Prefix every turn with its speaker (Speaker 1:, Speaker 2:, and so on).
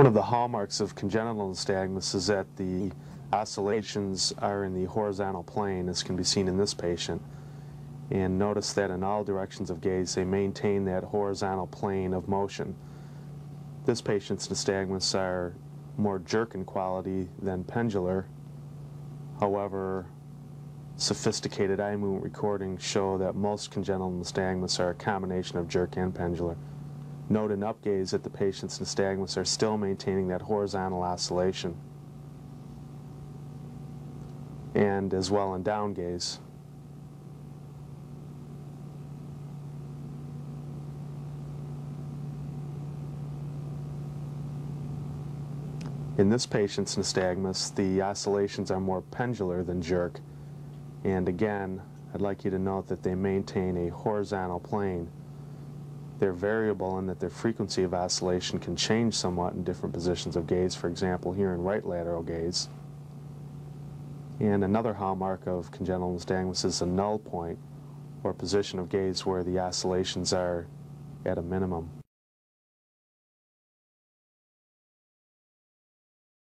Speaker 1: One of the hallmarks of congenital nystagmus is that the oscillations are in the horizontal plane, as can be seen in this patient. And notice that in all directions of gaze, they maintain that horizontal plane of motion. This patient's nystagmus are more jerk in quality than pendular. However, sophisticated eye movement recordings show that most congenital nystagmus are a combination of jerk and pendular. Note in upgaze that the patient's nystagmus are still maintaining that horizontal oscillation. And as well in down gaze. In this patient's nystagmus, the oscillations are more pendular than jerk. And again, I'd like you to note that they maintain a horizontal plane. They're variable and that their frequency of oscillation can change somewhat in different positions of gaze, for example, here in right lateral gaze. And another hallmark of congenital nystagmus is a null point, or position of gaze where the oscillations are at a minimum.